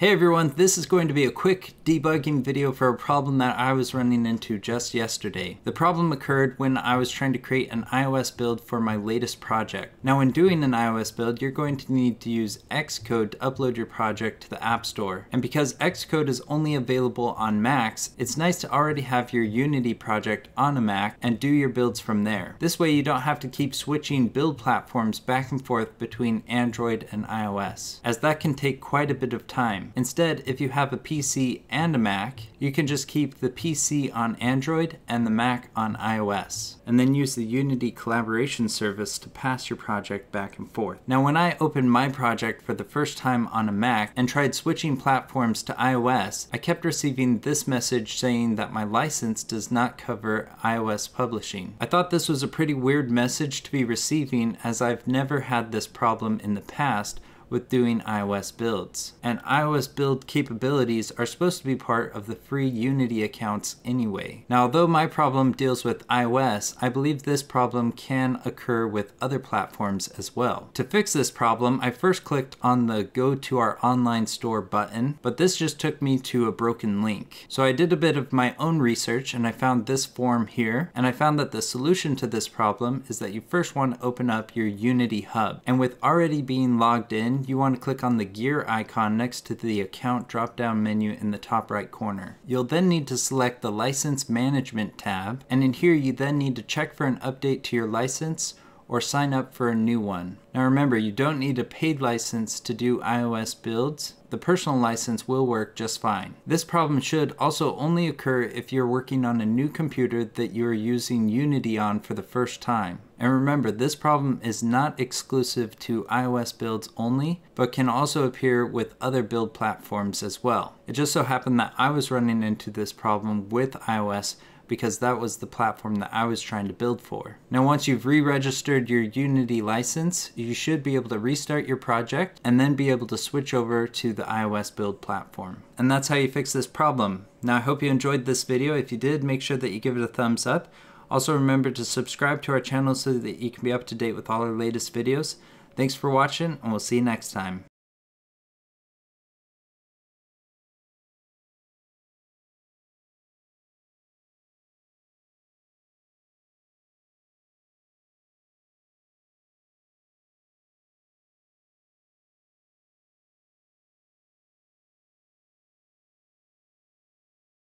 Hey everyone, this is going to be a quick debugging video for a problem that I was running into just yesterday. The problem occurred when I was trying to create an iOS build for my latest project. Now when doing an iOS build, you're going to need to use Xcode to upload your project to the App Store. And because Xcode is only available on Macs, it's nice to already have your Unity project on a Mac and do your builds from there. This way you don't have to keep switching build platforms back and forth between Android and iOS, as that can take quite a bit of time. Instead, if you have a PC and a Mac, you can just keep the PC on Android and the Mac on iOS, and then use the Unity collaboration service to pass your project back and forth. Now, when I opened my project for the first time on a Mac and tried switching platforms to iOS, I kept receiving this message saying that my license does not cover iOS publishing. I thought this was a pretty weird message to be receiving as I've never had this problem in the past with doing iOS builds. And iOS build capabilities are supposed to be part of the free Unity accounts anyway. Now, although my problem deals with iOS, I believe this problem can occur with other platforms as well. To fix this problem, I first clicked on the Go to our online store button, but this just took me to a broken link. So I did a bit of my own research and I found this form here, and I found that the solution to this problem is that you first want to open up your Unity Hub. And with already being logged in, you want to click on the gear icon next to the account drop down menu in the top right corner. You'll then need to select the license management tab and in here you then need to check for an update to your license or sign up for a new one. Now remember, you don't need a paid license to do iOS builds. The personal license will work just fine. This problem should also only occur if you're working on a new computer that you're using Unity on for the first time. And remember, this problem is not exclusive to iOS builds only, but can also appear with other build platforms as well. It just so happened that I was running into this problem with iOS because that was the platform that I was trying to build for. Now once you've re-registered your Unity license, you should be able to restart your project and then be able to switch over to the iOS build platform. And that's how you fix this problem. Now I hope you enjoyed this video. If you did, make sure that you give it a thumbs up. Also remember to subscribe to our channel so that you can be up to date with all our latest videos. Thanks for watching and we'll see you next time.